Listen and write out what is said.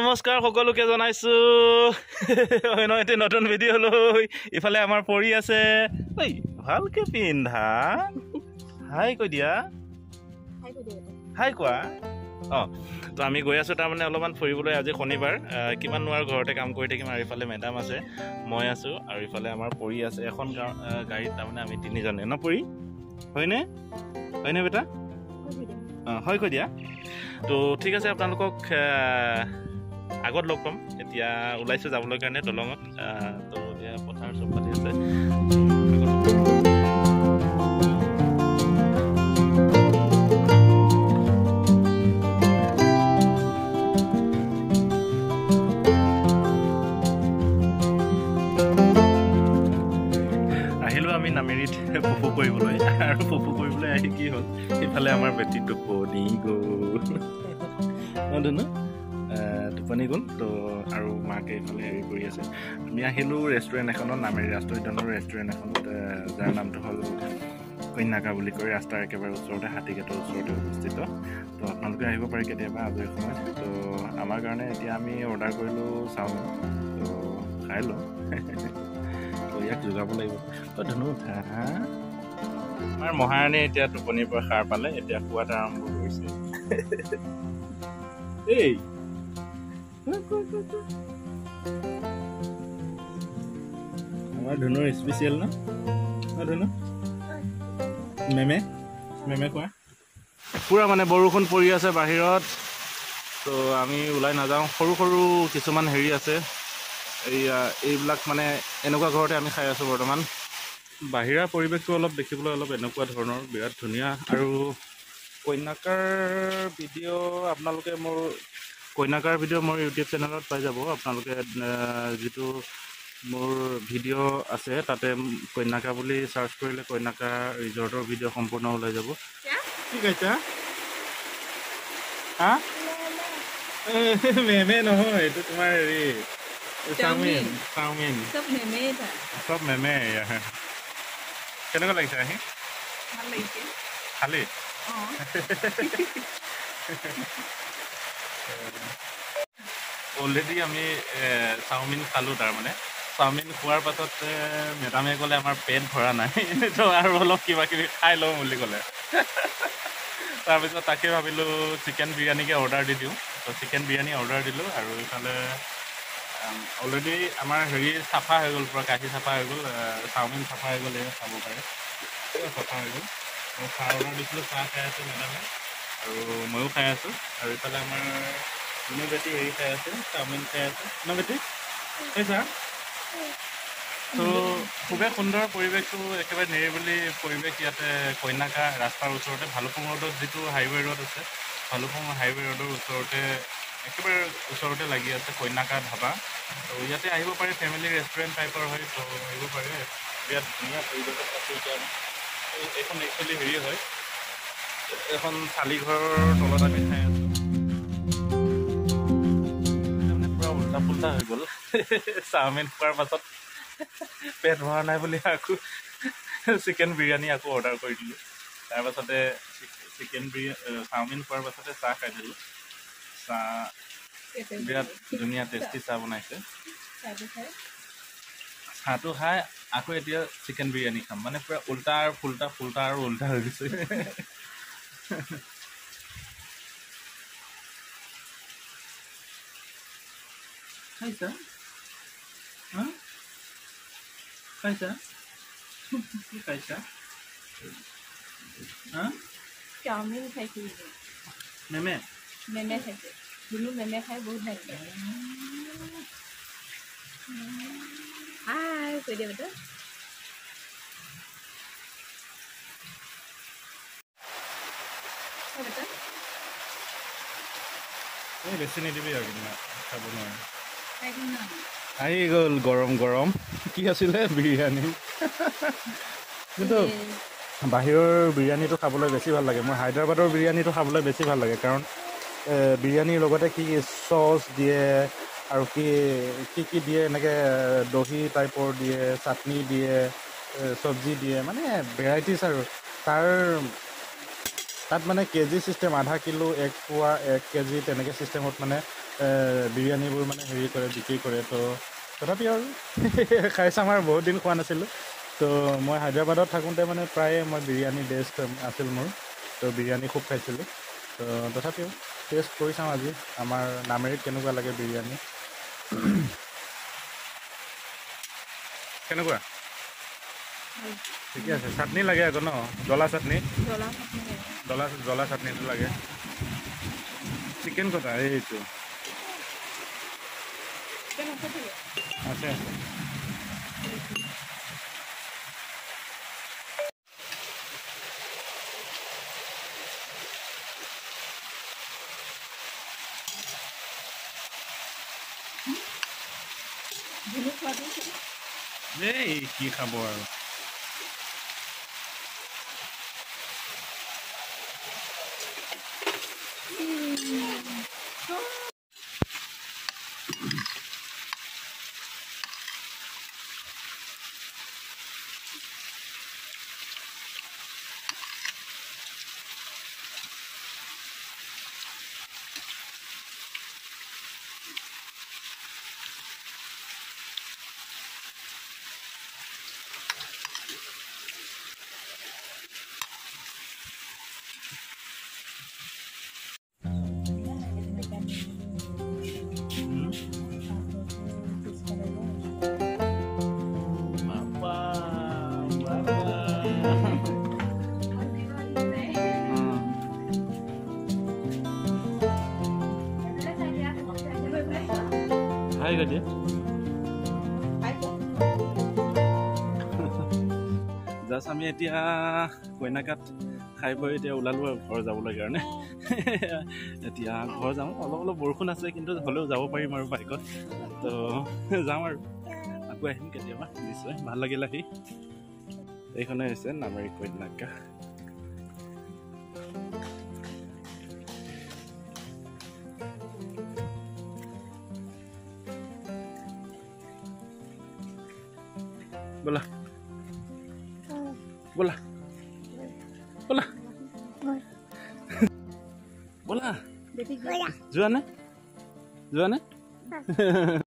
নমস্কাৰ সকলোকে জনাইছো। অন্য এটি নতুন ভিডিঅ' লৈ। ইফালে আমাৰ পৰি আছে। ঐ ভালকে পিন্ধা। হাই কৈ দিয়া। হাই কোৱা। অঁ তো আমি গৈ আছোঁ তাৰমানে অলপমান ফুৰিবলৈ আজি শনিবাৰ। কিমান নোৱাৰো ঘৰতে কাম কৰি থাকিম আৰু ইফালে মেডাম আছে মই আছোঁ আৰু ইফালে আমাৰ পৰি আছে। এখন গাড়ীত তাৰমানে আমি তিনিজনে। ন পৰি? হয়নে? হয়নে বেটা? অঁ হয় কৈ দিয়া। তো ঠিক আছে আপোনালোকক আগত লগ পাম। এতিয়া ওলাইছোঁ যাবলৈ কাৰণে দলঙত। তো এতিয়া পথাৰ চব পাতি আছে। নামেৰিত পপু কৰিবলৈ। আৰু পপু কৰিবলৈ আহি কি হ'ল? ইফালে আমাৰ বেটি টোপনি গ'ল আহ, টোপনি গ'ল। তো আৰু মাকে এইফালে হেৰি কৰি আছে। আমি আহিলোঁ ৰেষ্টুৰেণ্ট এখনত নামেৰি ৰাষ্ট্ৰীয় উদ্যানৰ ৰেষ্টুৰেণ্ট এখনত যাৰ নামটো হ'ল কন্যাকা বুলি কয়। ৰাস্তাৰ একেবাৰে ওচৰতে হাতীগেটৰ ওচৰতে অৱস্থিত। তো আপোনালোকে আহিব পাৰে কেতিয়াবা আজৰি সময়ত। তো আমাৰ কাৰণে এতিয়া আমি অৰ্ডাৰ কৰিলোঁ চাওমিন। তো খাই লওঁ। তো ইয়াক যোগাব লাগিব। অ' ধুনু আমাৰ মহাৰাণী এতিয়া টোপনিৰ পৰা সাৰ পালে। এতিয়া খোৱাত আৰম্ভ কৰিছে। এই! আমাৰ ধুনুৰ স্পেচিয়েল ন? ধুনু? মেমে? মেমে কোৱা? পূৰা মানে বৰষুণ পৰি আছে বাহিৰত তো আমি ওলাই নাযাওঁ। সৰু সৰু কিছুমান হেৰি আছে। এইয়া এইবিলাক মানে এনেকুৱা ঘৰতে আমি খাই আছোঁ বৰ্তমান। বাহিৰা পৰিৱেশটো অলপ দেখিবলৈ অলপ এনেকুৱা ধৰণৰ বিৰাট ধুনীয়া। আৰু কন্যাকাৰ ভিডিঅ' আপোনালোকে মোৰ কন্যাকাৰ ভিডিঅ' মোৰ ইউটিউব চেনেলত পাই যাব। আপোনালোকে যিটো মোৰ ভিডিঅ' আছে তাতে কন্যাকা বুলি চাৰ্চ কৰিলে কন্যাকা ৰিজৰ্টৰ ভিডিঅ' সম্পূৰ্ণ ওলাই যাব। কি কৈছা? হা? মেমে নহয় এইটো তোমাৰ হেৰি চাওমিন চাওমিন। চব মেমে কেনেকুৱা লাগিছে আহি? ভাল লাগিছে। খালি? অলৰেডি আমি এ, চাওমিন খালোঁ তাৰমানে চাওমিন খোৱাৰ পাছত মেডামে ক'লে আমাৰ পেট ভৰা নাই। তো আৰু অলপ কিবা কিবি খাই লওঁ বুলি ক'লে। তাৰপিছত তাকে ভাবিলোঁ চিকেন বিৰিয়ানীকে অৰ্ডাৰ দি দিওঁ। তো চিকেন বিৰিয়ানী অৰ্ডাৰ দিলোঁ আৰু ইফালে অলৰেডি আমাৰ হেৰি চাফা হৈ গ'ল পূৰা কাঁহী চাফা হৈ গ'ল চাওমিন চাফা হৈ গ'ল এয়া চাব পাৰে। চাফা হৈ গ'ল। চাহ অৰ্ডাৰ দিছিলোঁ চাহ খাই আছোঁ মেডামে। আৰু ময়ো খাই আছোঁ। আৰু ইফালে আমাৰ বেটি হেৰি খাই আছে চাওমিন খাই আছে। বেটি? খাইছা? তো খুবেই সুন্দৰ পৰিৱেশটো একেবাৰে নিৰিবিলি পৰিৱেশ ইয়াতে কন্যাকা ৰাস্তাৰ ওচৰতে ভালুকপুং ৰোডত যিটো হাইৱে ৰোড আছে ভালুকপুং হাইৱে ৰোডৰ ওচৰতে একেবাৰে ওচৰতে লাগি আছে কন্যাকা ধাবা। তো ইয়াতে আহিব পাৰে ফেমিলি ৰেষ্টুৰেণ্ট টাইপৰ হয় তো আহিব পাৰে। বিৰাট ধুনীয়া পৰিৱেশত আছে এইখন একচুৱেলি হেৰি হয় এখন চালিঘৰৰ তলত আমি খাই আছোঁ। তাৰমানে পূৰা উল্টা পুল্টা হৈ গ'ল। চাওমিন খোৱাৰ পাছত পেট ভৰা নাই বুলি আকৌ চিকেন বিৰিয়ানী আকৌ অৰ্ডাৰ কৰি দিলোঁ। তাৰপাছতে চিকেন বিৰিয়ানী চাওমিন খোৱাৰ পাছতে চাহ খাই দিলোঁ। চাহ বিৰাট ধুনীয়া টেষ্টি চাহ বনাইছে। চাহটো খাই আকৌ এতিয়া চিকেন বিৰিয়ানী খাম। মানে পূৰা উল্টা আৰু ফুল্টা ফুল্টা আৰু উল্টা হৈ গৈছে। খাইছা হা খাইছা কি খাইছা হা চাওমিন খাইছিলোঁ মেমে মেমে খাইছে ধুনু মেমে খাই বহুত ভাল পায় হাই কৈ দিয়া বেটা হাই এই বেছি নিদিবি আৰু কিন্তু খাব নোৱাৰে। আহি গ'ল গৰম গৰম। কি আছিলে? বিৰিয়ানী। কিন্তু বাহিৰৰ বিৰিয়ানীটো খাবলৈ বেছি ভাল লাগে। মোৰ হায়দৰাবাদৰ বিৰিয়ানীটো খাবলৈ বেছি ভাল লাগে। কাৰণ বিৰিয়ানীৰ লগতে কি চচ দিয়ে আৰু কি কি কি দিয়ে? এনেকৈ দহি টাইপৰ দিয়ে চাটনি দিয়ে চব্জি দিয়ে। মানে ভেৰাইটিছ আৰু। তাৰ তাত মানে কেজি চিষ্টেম আধা কিলো এক পোৱা এক কেজি তেনেকৈ চিষ্টেমত মানে বিৰিয়ানীবোৰ মানে হেৰি কৰে বিক্ৰী কৰে। তো তথাপিও আৰু খাই চাম আৰু বহুত দিন খোৱা নাছিলোঁ। তো মই হায়দৰাবাদত থাকোঁতে মানে প্ৰায়ে মই বিৰিয়ানী বেষ্ট আছিল মোৰ। তো বিৰিয়ানী খুব খাইছিলোঁ। তো তথাপিও টেষ্ট কৰি চাওঁ আজি আমাৰ নামেৰিত কেনেকুৱা লাগে বিৰিয়ানী। কেনেকুৱা? ঠিকে আছে চাটনি লাগে আকৌ ন? জ্বলা চাটনি? জ্বলা চাটনি লাগে। জ্বলা জ্বলা চাটনিটো লাগে চিকেন কথা এইটো চিকেন আছে চাগে? আছে আছে ধুনু খোৱাটো চাগে? এই কি খাব আৰু খাই গৈ দিয়ে জাষ্ট আমি এতিয়া কইনাকাত খাই বৈ এতিয়া আৰু ঘৰ যাবলৈ কাৰণে এতিয়া ঘৰ যাওঁ অলপ অলপ বৰষুণ আছে কিন্তু হ'লেও যাব পাৰিম আৰু বাইকত তো যাওঁ আৰু আকৌ আহিম কেতিয়াবা নিশ্চয় ভাল লাগিল আহি এইখনে হৈছে নামেৰি কন্যাকা ব'লা ব'লা ব'লা ব'লা বেটি যোৱা নে যোৱা নে